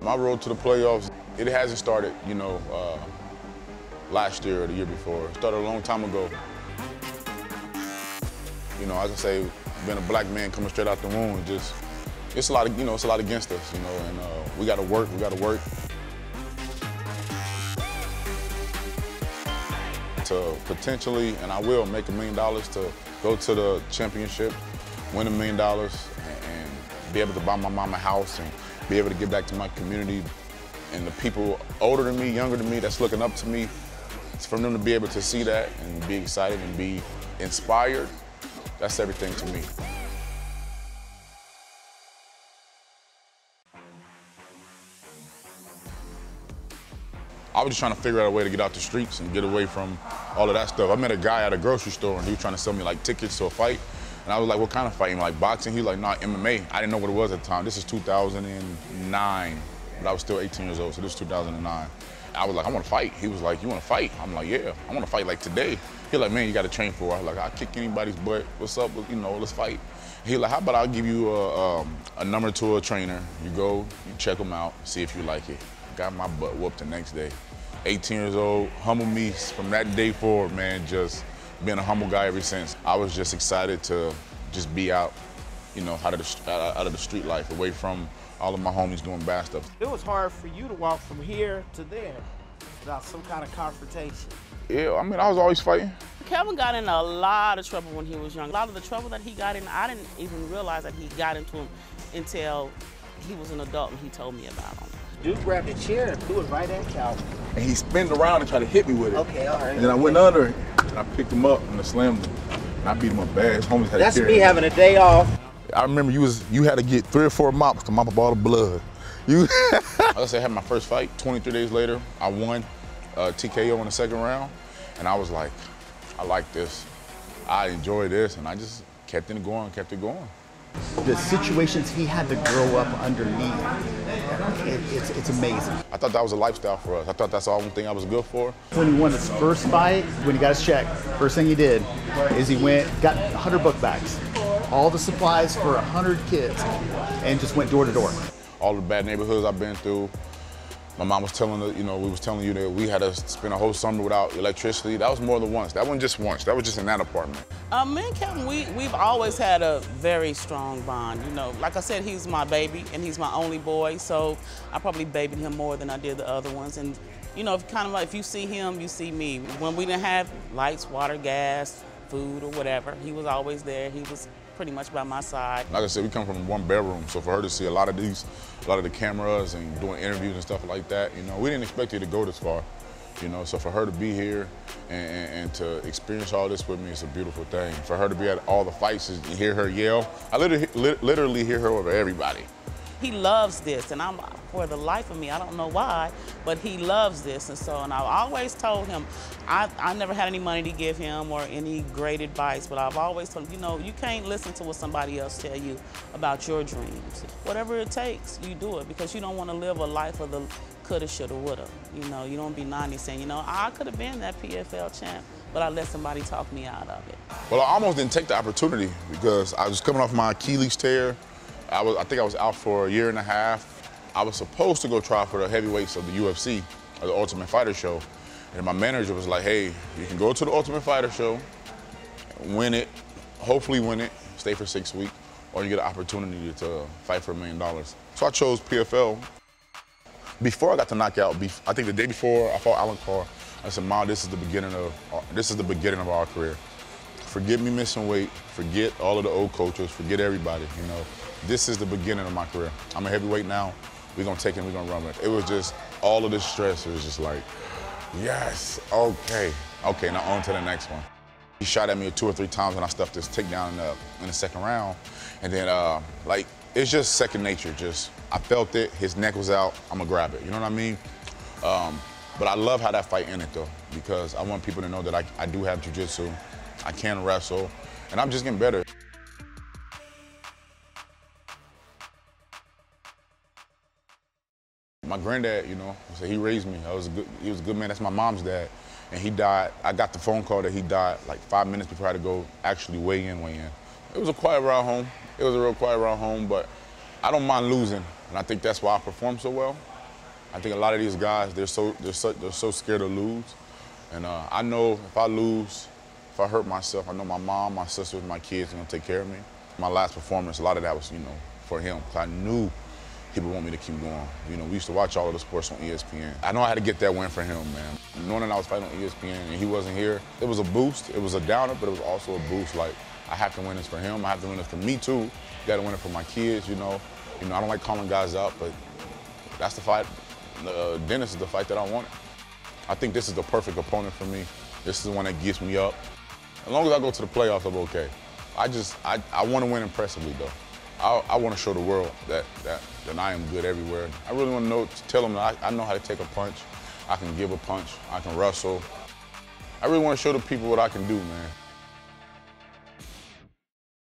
My road to the playoffs, it hasn't started, you know, uh, last year or the year before. It started a long time ago. You know, as I say, being a black man coming straight out the womb, just it's a lot of, you know, it's a lot against us, you know, and uh, we got to work, we got to work. To potentially, and I will, make a million dollars to go to the championship, win a million dollars, and, be able to buy my mom a house and be able to give back to my community and the people older than me, younger than me, that's looking up to me. It's for them to be able to see that and be excited and be inspired. That's everything to me. I was just trying to figure out a way to get out the streets and get away from all of that stuff. I met a guy at a grocery store and he was trying to sell me like tickets to a fight. And I was like, what kind of fight? Like boxing? He was like, nah, MMA. I didn't know what it was at the time. This is 2009, but I was still 18 years old, so this is 2009. I was like, I want to fight. He was like, you want to fight? I'm like, yeah, I want to fight like today. He like, man, you got to train for it. I was like, I'll kick anybody's butt. What's up? You know, let's fight. He like, how about I'll give you a, um, a number to a trainer. You go, you check him out, see if you like it. Got my butt whooped the next day. 18 years old, humble me from that day forward, man, just been a humble guy ever since. I was just excited to just be out, you know, out of the, out of the street life, away from all of my homies doing bad stuff. It was hard for you to walk from here to there without some kind of confrontation. Yeah, I mean, I was always fighting. Kelvin got in a lot of trouble when he was young. A lot of the trouble that he got in, I didn't even realize that he got into them until he was an adult and he told me about them. Dude grabbed a chair and threw it right at Cal. And he spinned around and tried to hit me with it. Okay, all right. And then I went under and I picked him up and I slammed him. And I beat him up bad. His homies had That's to me having a day off. I remember you was you had to get three or four mops to mop up all the blood. You, I said, I had my first fight. 23 days later, I won uh, TKO in the second round, and I was like, I like this. I enjoy this, and I just kept it going, kept it going. The situations he had to grow up underneath, it, it's, it's amazing. I thought that was a lifestyle for us. I thought that's the only thing I was good for. When he won his first fight, when he got his check, first thing he did is he went, got 100 book bags, all the supplies for 100 kids, and just went door to door. All the bad neighborhoods I've been through, my mom was telling you know, we was telling you that we had to spend a whole summer without electricity. That was more than once. That wasn't just once. That was just in that apartment. Uh, me and Kelvin, we, we've always had a very strong bond. You know, like I said, he's my baby and he's my only boy, so I probably babied him more than I did the other ones. And, you know, kind of like if you see him, you see me. When we didn't have lights, water, gas, food, or whatever, he was always there. He was pretty much by my side. Like I said, we come from one bedroom, so for her to see a lot of these, a lot of the cameras and doing interviews and stuff like that, you know, we didn't expect her to go this far. You know, so for her to be here and, and, and, to experience all this with me is a beautiful thing. For her to be at all the fights and hear her yell, I literally, literally hear her over everybody. He loves this, and I'm for the life of me, I don't know why, but he loves this. And so, and I've always told him, I, I never had any money to give him or any great advice, but I've always told him, you know, you can't listen to what somebody else tell you about your dreams. Whatever it takes, you do it because you don't want to live a life of the coulda, shoulda, woulda. You know, you don't be 90 saying, you know, I could have been that PFL champ, but I let somebody talk me out of it. Well, I almost didn't take the opportunity because I was coming off my Achilles tear. I, was, I think I was out for a year and a half. I was supposed to go try for the heavyweights of the UFC, or the Ultimate Fighter show. And my manager was like, hey, you can go to the Ultimate Fighter show, win it, hopefully win it, stay for six weeks, or you get an opportunity to fight for a million dollars. So I chose PFL. Before I got to knockout, I think the day before I fought Alan Carr, I said, Mom, this is the beginning of uh, this is the beginning of our career. Forget me missing weight, forget all of the old coaches, forget everybody, you know. This is the beginning of my career. I'm a heavyweight now. We're gonna take it, we're gonna run with it. It was just all of this stress. It was just like, yes, okay. Okay, now on to the next one. He shot at me two or three times and I stuffed this takedown in the, in the second round. And then, uh, like, it's just second nature. Just, I felt it, his neck was out, I'm gonna grab it. You know what I mean? Um, but I love how that fight ended though, because I want people to know that I, I do have jujitsu, I can wrestle, and I'm just getting better. Granddad, you know, so he raised me. I was a good, he was a good man. That's my mom's dad. And he died, I got the phone call that he died like five minutes before I had to go actually weigh in, weigh in. It was a quiet ride home. It was a real quiet ride home, but I don't mind losing. And I think that's why I perform so well. I think a lot of these guys, they're so, they're so, they're so scared to lose. And uh, I know if I lose, if I hurt myself, I know my mom, my sisters, my kids are gonna take care of me. My last performance, a lot of that was, you know, for him. Cause I knew would want me to keep going. You know, we used to watch all of the sports on ESPN. I know I had to get that win for him, man. Knowing that I was fighting on ESPN and he wasn't here, it was a boost. It was a downer, but it was also a boost. Like, I have to win this for him. I have to win this for me too. Got to win it for my kids, you know. You know, I don't like calling guys out, but that's the fight. Uh, Dennis is the fight that I wanted. I think this is the perfect opponent for me. This is the one that gets me up. As long as I go to the playoffs, I'm okay. I just, I, I want to win impressively though. I, I want to show the world that, that, that I am good everywhere. I really want to know, to tell them that I, I know how to take a punch. I can give a punch. I can wrestle. I really want to show the people what I can do, man.